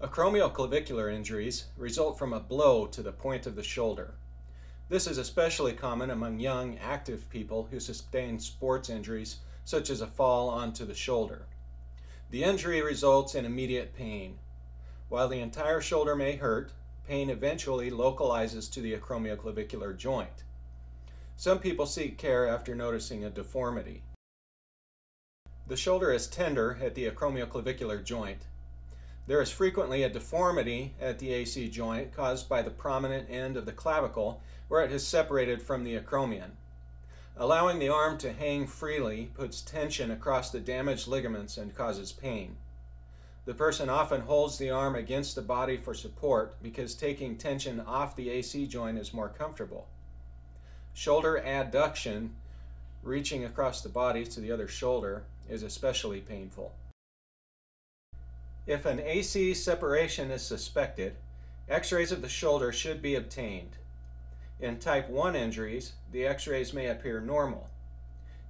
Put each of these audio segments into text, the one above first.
Acromioclavicular injuries result from a blow to the point of the shoulder. This is especially common among young, active people who sustain sports injuries, such as a fall onto the shoulder. The injury results in immediate pain. While the entire shoulder may hurt, pain eventually localizes to the acromioclavicular joint. Some people seek care after noticing a deformity. The shoulder is tender at the acromioclavicular joint. There is frequently a deformity at the AC joint caused by the prominent end of the clavicle where it is separated from the acromion. Allowing the arm to hang freely puts tension across the damaged ligaments and causes pain. The person often holds the arm against the body for support because taking tension off the AC joint is more comfortable. Shoulder adduction, reaching across the body to the other shoulder, is especially painful. If an AC separation is suspected, x-rays of the shoulder should be obtained. In type 1 injuries, the x-rays may appear normal.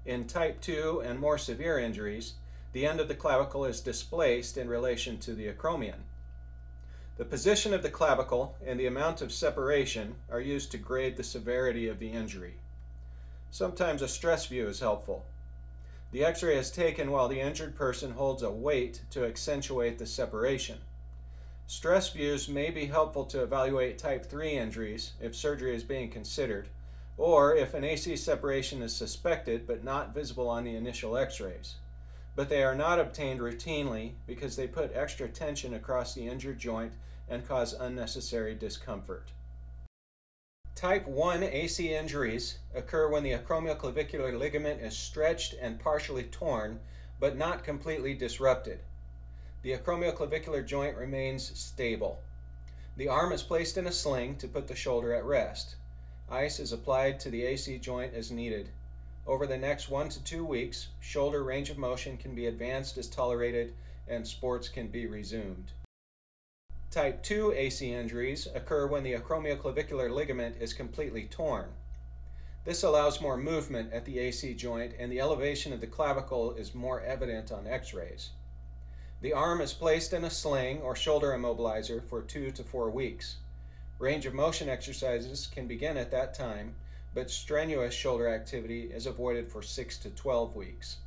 In type 2 and more severe injuries, the end of the clavicle is displaced in relation to the acromion. The position of the clavicle and the amount of separation are used to grade the severity of the injury. Sometimes a stress view is helpful. The x-ray is taken while the injured person holds a weight to accentuate the separation. Stress views may be helpful to evaluate type 3 injuries if surgery is being considered, or if an AC separation is suspected but not visible on the initial x-rays but they are not obtained routinely because they put extra tension across the injured joint and cause unnecessary discomfort. Type 1 AC injuries occur when the acromioclavicular ligament is stretched and partially torn, but not completely disrupted. The acromioclavicular joint remains stable. The arm is placed in a sling to put the shoulder at rest. Ice is applied to the AC joint as needed. Over the next one to two weeks, shoulder range of motion can be advanced as tolerated and sports can be resumed. Type 2 AC injuries occur when the acromioclavicular ligament is completely torn. This allows more movement at the AC joint and the elevation of the clavicle is more evident on x-rays. The arm is placed in a sling or shoulder immobilizer for two to four weeks. Range of motion exercises can begin at that time but strenuous shoulder activity is avoided for 6 to 12 weeks.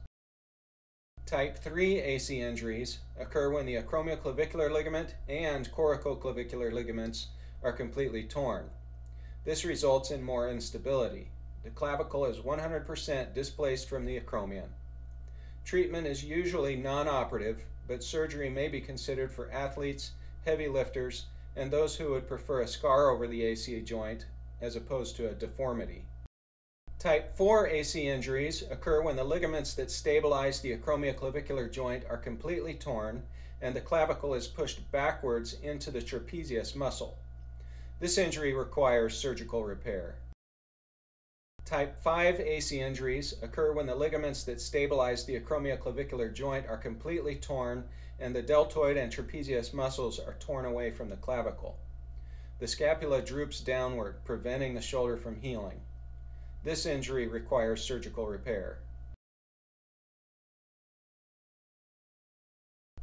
Type 3 AC injuries occur when the acromioclavicular ligament and coracoclavicular ligaments are completely torn. This results in more instability. The clavicle is 100% displaced from the acromion. Treatment is usually non-operative, but surgery may be considered for athletes, heavy lifters, and those who would prefer a scar over the AC joint as opposed to a deformity. Type 4 AC injuries occur when the ligaments that stabilize the acromioclavicular joint are completely torn and the clavicle is pushed backwards into the trapezius muscle. This injury requires surgical repair. Type 5 AC injuries occur when the ligaments that stabilize the acromioclavicular joint are completely torn and the deltoid and trapezius muscles are torn away from the clavicle. The scapula droops downward, preventing the shoulder from healing. This injury requires surgical repair.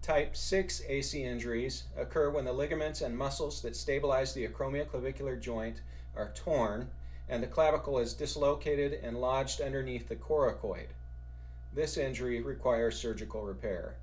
Type 6 AC injuries occur when the ligaments and muscles that stabilize the acromioclavicular joint are torn and the clavicle is dislocated and lodged underneath the coracoid. This injury requires surgical repair.